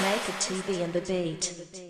Naked TV and the beat.